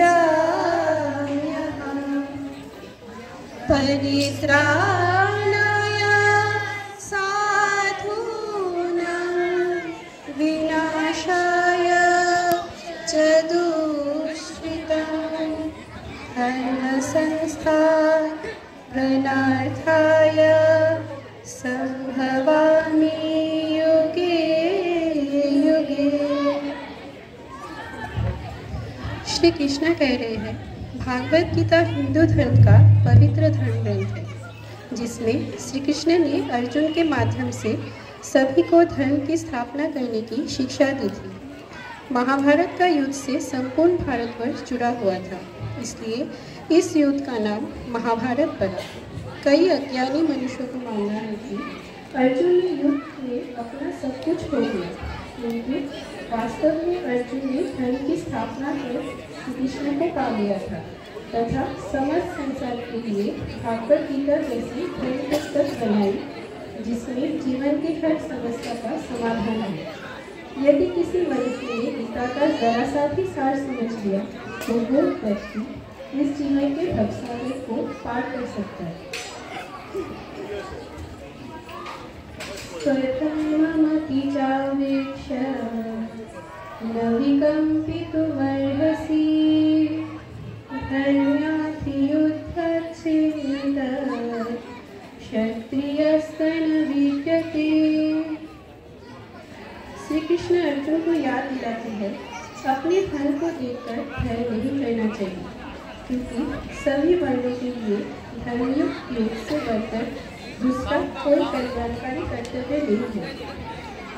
पतितानां परित्राणाय साधूनां विनाशाय च दूषितां धर्मसंस्थापनार्थाय श्री कृष्ण कह रहे हैं, भागवत गीता हिंदू धर्म का पवित्र धर्म ग्रंथ है, जिसमें श्री कृष्ण ने अर्जुन के माध्यम से सभी को धर्म की स्थापना करने की शिक्षा दी थी। महाभारत का युद्ध से संपूर्ण भारतवर्ष जुड़ा हुआ था, इसलिए इस युद्ध का नाम महाभारत पड़ा कई अज्ञानी मनुष्यों को मानना है कि अर्जुन ने युद्ध में अपना सब कुछ खो दिया वास्तव में अर्जुन ने धर्म की स्थापना कर कृष्ण को पा लिया था, तथा समस्त संसार के लिए भागवत गीता जैसी धर्म पुस्तक बनाई, जिसमें जीवन की हर समस्या का समाधान है। यदि किसी मनुष्य ने गीता का जरा सा भी सार समझ लिया तो वो व्यक्ति इस जीवन के भवसागर को पार कर सकता है। स्वतमपि चावेक्ष न श्री कृष्ण अर्जुन को याद दिलाते हैं, अपने धन को देखकर भय नहीं करना चाहिए, क्योंकि सभी वर्णों के लिए धर्मयुक्त योग से बढ़कर दूसरा कोई कल्याणकारी कर्तव्य नहीं है।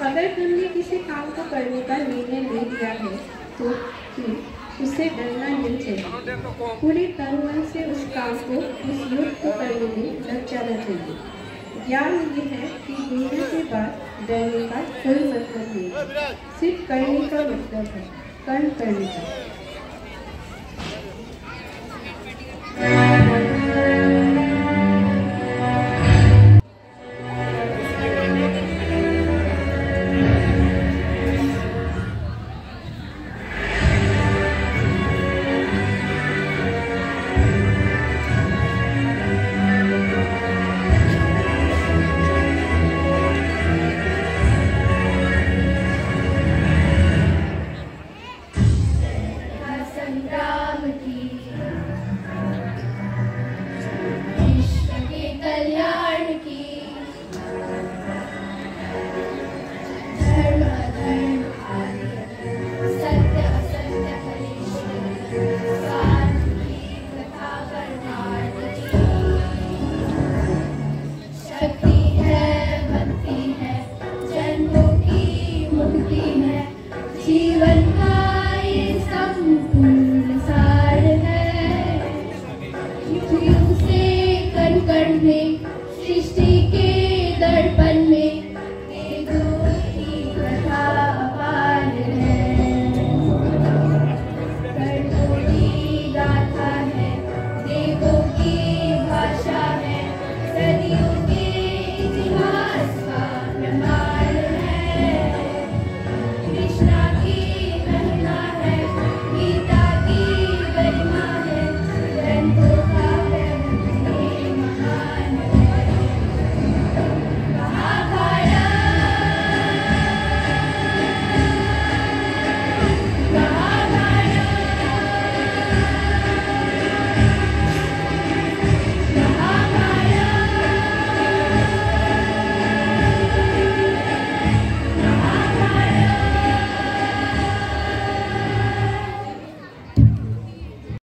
अगर तुमने किसी काम को करने का निर्णय ले लिया है तो उसे डरना नहीं चाहिए। पूरे तन मन से उस काम को, उस युद्ध को करने में लग जाना चाहिए। ज्ञान ये है कि निर्णय के बाद डरने का कोई मतलब नहीं सिर्फ़ करने का मतलब है, कर्म करने का।